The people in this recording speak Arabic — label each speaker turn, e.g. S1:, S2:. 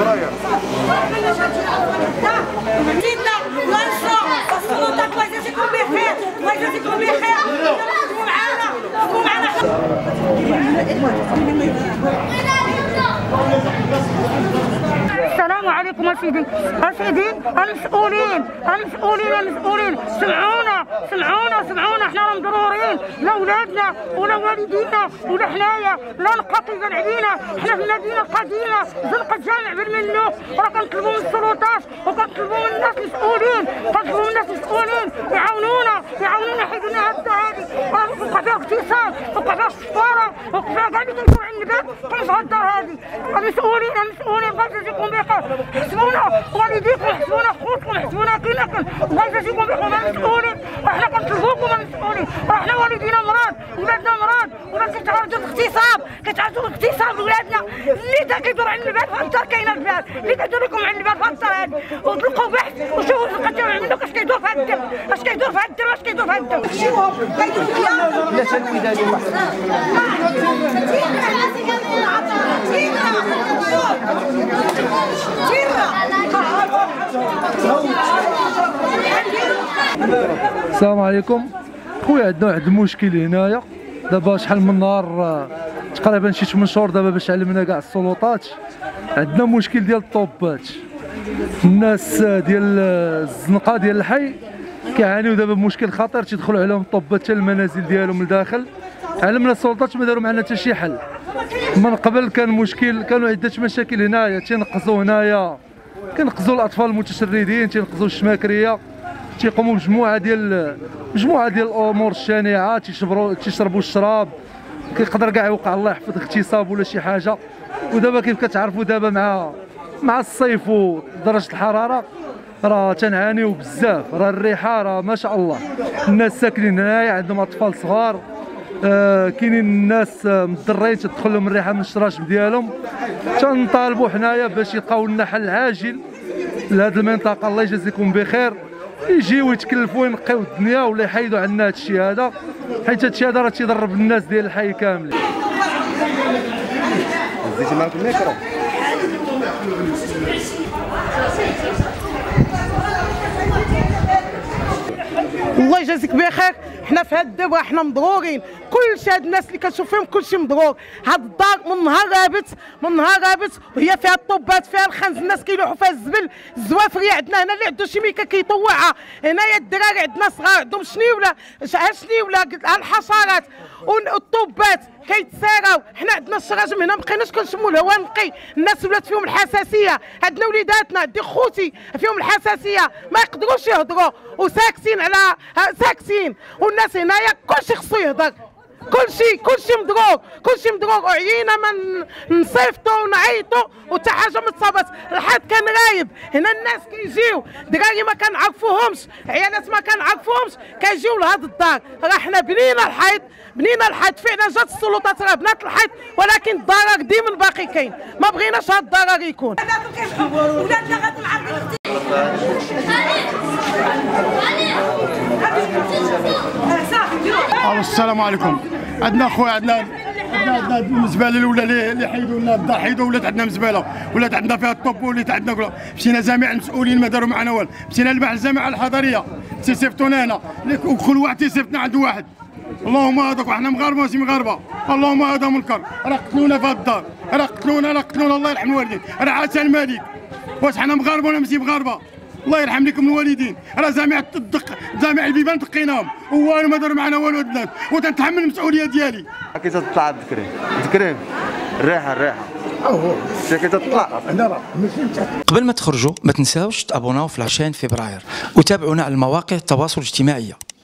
S1: здоровья. اسيدي اسيدي المسؤولين المسؤولين المسؤولين. سمعونا سمعونا سمعونا. إحنا راه مضرورين لا ولادنا ولا والدينا ولا حنايا لا نقاتل زرع علينا إحنا في المدينة قديمة. زنقه جامع بالمنوف راه كنطلبوا من السلطات. وكنطلبوا من الناس المسؤولين. كنطلبوا من الناس المسؤولين. يعاونونا. يعاونونا يحيدوا لنا هاد هادي وقع فيها اغتصاب وقع فيها السفاره وقع فيها كاع اللي كيدور عند الباب كيف هاد الدار هادي المسؤولين المسؤولين بغا يجيكم بخير حسبونا والديكم حسبونا خوتكم حسبونا كلكم. بغا يجيكم بخير مسؤولين. إحنا كنطلبوكم المسؤولين إحنا والدينا مرض ولادنا مرض ولاد كيتعرضوا للاغتصاب كيتعرضوا للاغتصاب ولادنا. اللي كيدور عند الباب في الدار كاينة الباب اللي كيدور لكم عند الباب في الدار هادي وطلقوا بحث وشوفوا القتل عندك اش كيدور في هاد الدم في
S2: لا تنوي ذلك
S3: السلام عليكم. خويا عندنا واحد المشكل هنايا. دابا شحال من نهار آه، تقريبا شي 8 شهور دابا باش علمنا كاع السلطات. عندنا مشكل ديال الطوبات. الناس آه، ديال آه، الزنقة ديال الحي كيعانيو دابا بمشكل خطير تيدخلوا عليهم الطوبات حتى المنازل ديالهم لداخل. علمنا السلطات ما داروا معنا حتى شي حل. من قبل كان مشكل كانوا عدة مشاكل هنايا تينقصوا هنايا. كنقصوا الأطفال المتشردين تينقصوا الشماكرية. تيقوموا بمجموعة ديال مجموعة ديال الأمور الشانعه تيشربوا تيشربوا الشراب. كيقدر كاع يوقع الله يحفظ اغتصاب ولا شي حاجة. ودابا كيف كتعرفوا دابا مع مع الصيف ودرجه الحرارة. راه تنعانيو بزاف راه الريحة راه ما شاء الله. الناس ساكنين هنايا عندهم أطفال صغار. آه كاينين الناس آه مضرين تدخل لهم الريحة من الشراشم ديالهم. تنطالبوا حنايا باش يلقاو لنا حل عاجل. لهذه المنطقة الله يجازيكم بخير. يجيو يتكلفوا ينقيو الدنيا ولا يحيدوا عنا هذا الشيء هذا. حيت هذا الشيء هذا راه تيضرب الناس ديال الحي كاملين
S2: معاكم الميكرو
S4: الله يجازيك بخير. حنا في هاد الدابا حنا مضرورين كلشي هاد الناس اللي كنشوف فيهم كلشي مضرور هاد الدار من نهار رابت من نهار رابت وهي فيها الطوبات فيها الخنز الناس كيلوحوا فيها الزبل. الزوافريه عندنا. هنا اللي عنده شي ميكا كيطوعها هنايا الدراري عندنا صغار عندهم شنيوله شنيوله الحشرات. والطوبات كيتساراو. حنا عندنا الشراجم هنا مابقيناش كنشموا الهواء نقي. الناس ولات فيهم الحساسية. عندنا وليداتنا عندي خوتي فيهم الحساسية. ما يقدروش يهضروا. وساكتين على ساكتين. والناس هنايا كلشي خصو يهضر. كلشي كلشي مضروب كلشي مضروب وعيينا ما نصيفطوا ونعيطوا وتا حاجة ما تصابت الحد كان غايب. هنا الناس كيجيو. دراري ما كنعرفوهمش عيالات ما كنعرفوهمش كيجيو لهاد الدار. راه حنا بنينا الحيط. بنينا الحيط. فعلا جات السلطات راه بنات الحيط. ولكن الضرر ديما باقي كاين. ما بغيناش هاد الضرر يكون.
S5: السلام عليكم. عندنا خويا عندنا عندنا المزبله الاولى اللي حيدوا لنا الدار حيدوا ولات عندنا مزبلة ولات عندنا فيها الطوب ولات عندنا كل- مشينا جميع المسؤولين ما داروا معنا والو. مشينا لبحث الجامعة الحضرية. تيصيفطونا هنا. وكل واحد تيصيفطنا عند واحد. اللهم هذاك وحنا مغاربة ماشي مغاربة. اللهم هذا منكر راه قتلونا في الدار. راه قتلونا راه قتلونا الله يرحم الوالدين. راه عاش الملك. واش حنا مغاربة ولا ماشي مغاربة؟ الله يرحم لكم الوالدين. راه جامع الدق جامع البيبان دقيناهم والو ما داروا معنا والو الناس وتنتحمل المسؤولية ديالي.
S2: كي تطلع الذكرين الذكرين الريحه الريحه
S6: قبل ما تخرجوا ما تنساوش تابوناو في العشرين فبراير وتابعونا على المواقع التواصل الاجتماعي.